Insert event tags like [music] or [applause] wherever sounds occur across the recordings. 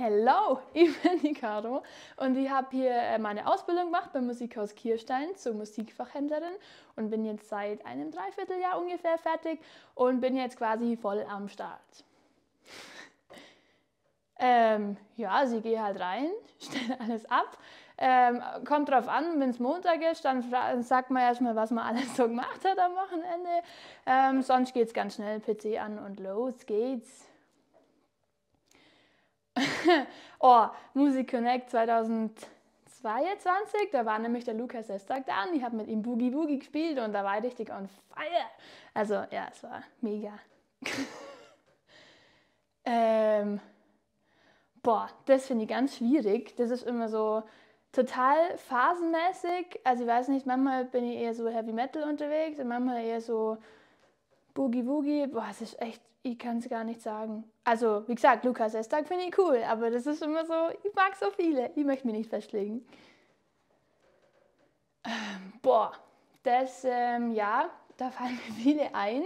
Hello, [laughs] ich bin die Caro und ich habe hier äh, meine Ausbildung gemacht beim Musikhaus Kirstein zur Musikfachhändlerin und bin jetzt seit einem Dreivierteljahr ungefähr fertig und bin jetzt quasi voll am Start. Ähm, ja, sie gehe halt rein, [laughs] stelle alles ab. Ähm, kommt drauf an, wenn es Montag ist, dann sagt man erstmal, was man alles so gemacht hat am Wochenende. Ähm, sonst geht es ganz schnell, PC an und los geht's. [laughs] oh, Music Connect 2022, da war nämlich der Lukas Estag da und ich habe mit ihm Boogie Boogie gespielt und da war ich richtig on fire. Also ja, es war mega. [laughs] ähm, boah, das finde ich ganz schwierig. Das ist immer so total phasenmäßig. Also ich weiß nicht, manchmal bin ich eher so Heavy Metal unterwegs und manchmal eher so Boogie Woogie. Boah, es ist echt, ich kann es gar nicht sagen. Also, wie gesagt, Lukas Estag finde ich cool, aber das ist immer so, ich mag so viele. Ich möchte mich nicht festlegen. Ähm, boah, das, ähm, ja, da fallen mir viele ein.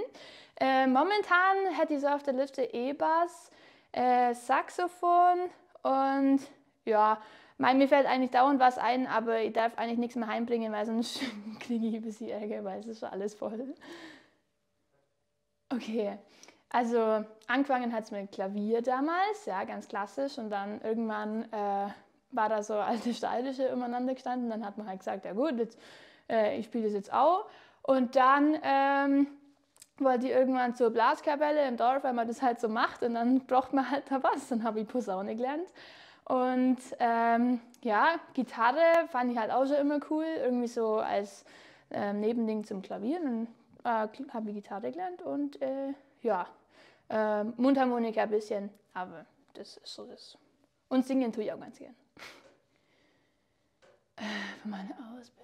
Äh, momentan hätte ich so auf der Liste E-Bass, äh, Saxophon und ja, mein, mir fällt eigentlich dauernd was ein, aber ich darf eigentlich nichts mehr heimbringen, weil sonst [laughs] kriege ich ein bisschen Ärger, weil es ist schon alles voll. Okay, also angefangen hat es mit Klavier damals, ja, ganz klassisch. Und dann irgendwann äh, war da so alte [laughs] Steilische umeinander gestanden. Dann hat man halt gesagt, ja gut, jetzt, äh, ich spiele das jetzt auch. Und dann ähm, wollte ich irgendwann zur Blaskapelle im Dorf, weil man das halt so macht. Und dann braucht man halt da was. Dann habe ich Posaune gelernt. Und ähm, ja, Gitarre fand ich halt auch schon immer cool, irgendwie so als ähm, Nebending zum Klavier. Dann äh, habe Gitarre gelernt und äh, ja, äh, Mundharmonika ein bisschen, aber das ist so das. Und singen tue ich auch ganz gern. Äh, für meine Ausbildung.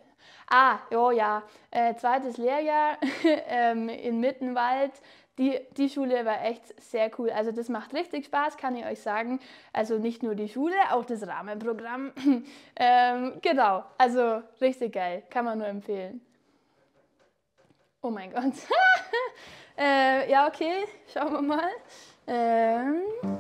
Ah, jo, ja, äh, zweites Lehrjahr [laughs] ähm, in Mittenwald. Die, die Schule war echt sehr cool. Also das macht richtig Spaß, kann ich euch sagen. Also nicht nur die Schule, auch das Rahmenprogramm. [laughs] ähm, genau, also richtig geil, kann man nur empfehlen. Oh mein Gott. [laughs] äh, ja, okay, schauen wir mal. Ähm